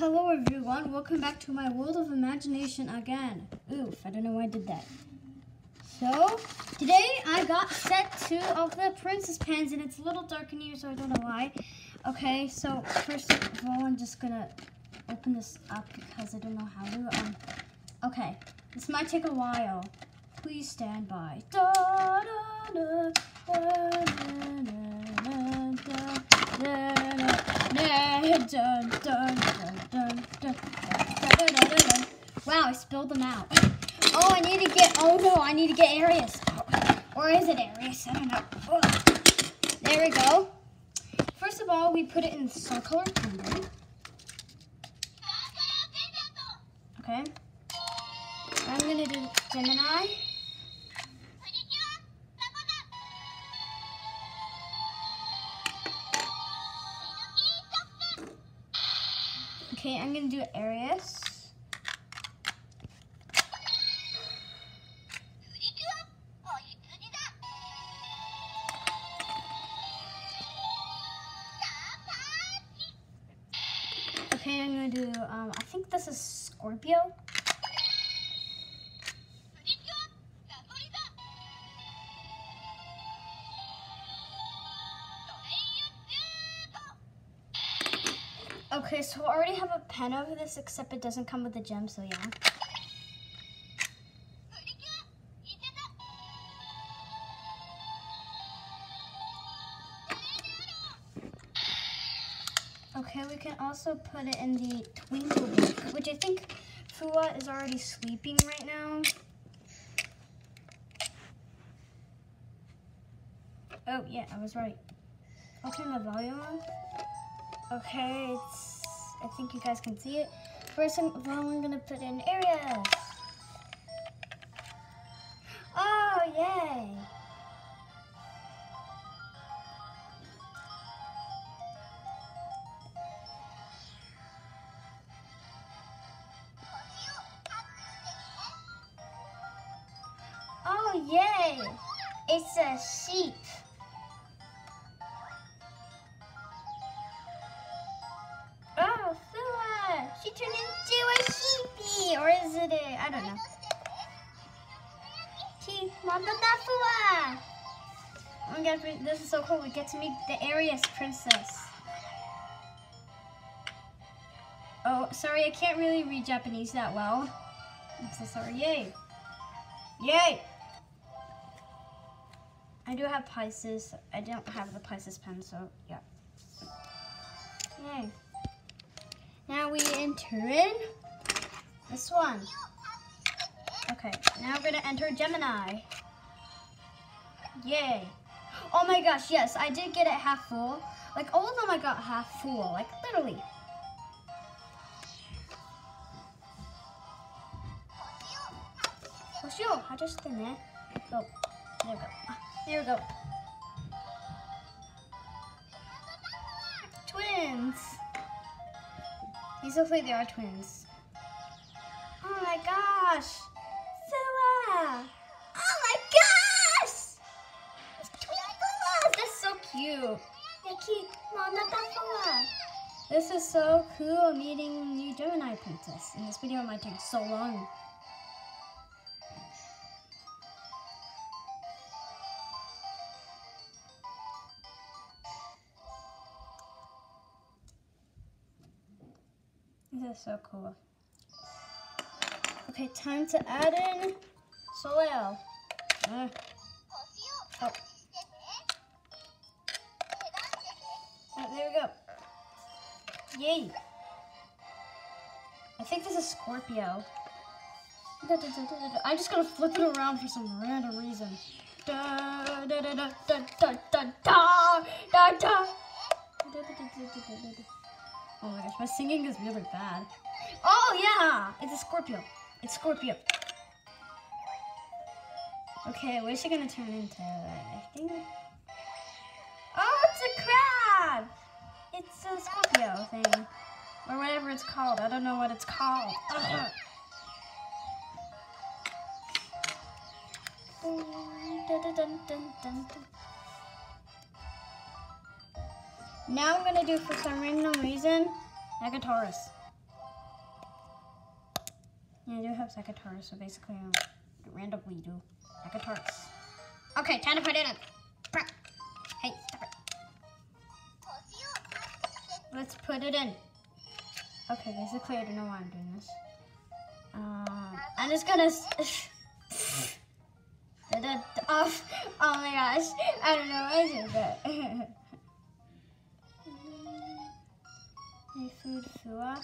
Hello everyone, welcome back to my world of imagination again. Oof, I don't know why I did that. So, today I got set two of the princess pens and it's a little dark in here so I don't know why. Okay, so first of all I'm just gonna open this up because I don't know how to. Um, okay, this might take a while. Please stand by. Da, da, Wow, I spilled them out. Oh, I need to get, oh no, I need to get Arius Or is it Arius? I don't know. There we go. First of all, we put it in the circular pendant. Okay. I'm gonna do Gemini. Okay, I'm gonna do Arius. Do, um, I think this is Scorpio. Okay, so I already have a pen over this, except it doesn't come with a gem, so yeah. Okay, we can also put it in the twinkle book, which I think Fuwa is already sleeping right now. Oh, yeah, I was right. I'll turn the volume on. Okay, it's, I think you guys can see it. First of all, I'm gonna put in Arius. Yay. It's a sheep. Oh, Phila! She turned into a sheepy, or is it a, I don't know. She, Fuwa. Oh my god, this is so cool. We get to meet the Arius princess. Oh, sorry, I can't really read Japanese that well. I'm so sorry. Yay. Yay. I do have Pisces. I don't have the Pisces pen, so yeah. Yay. Now we enter in this one. Okay, now we're gonna enter Gemini. Yay. Oh my gosh, yes, I did get it half full. Like all of them I got half full, like literally. Oh, I just did it. Oh, there we go. Ah, there we go. Twins. These look like they are twins. Oh my gosh! Sua! Oh my gosh! Twinkles! That's so cute. This is so cool meeting new Gemini princess. And this video might take so long. This is so cool. Okay, time to add in soil. Uh, oh. oh, there we go. Yay. I think this is Scorpio. I'm just gonna flip it around for some random reason. Da da da Oh my gosh, my singing is really bad. Oh yeah, it's a Scorpio. It's Scorpio. Okay, what is she gonna turn into? I think. Oh, it's a crab. It's a Scorpio thing, or whatever it's called. I don't know what it's called. Uh -huh. Now I'm gonna do for some random reason, Negataurus. Yeah, I do have Secateurs, so basically I randomly do Secateurs. Okay, time to put it in. Hey, stop it. Let's put it in. Okay, basically I don't know why I'm doing this. Um, I'm just gonna. Da-da- Oh my gosh, I don't know why I did that. hey, food, fua,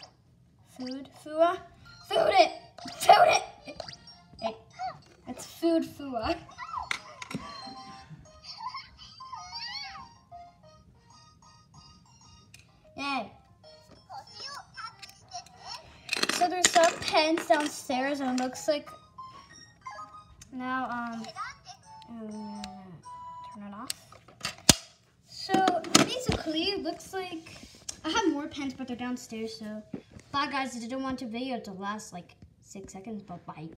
food, fua, food it, food it. Hey, it's food, fua. Yay. So there's some pens downstairs and it looks like now um turn it off. So basically looks like more pens but they're downstairs so bye guys I didn't want the video to last like six seconds but bye.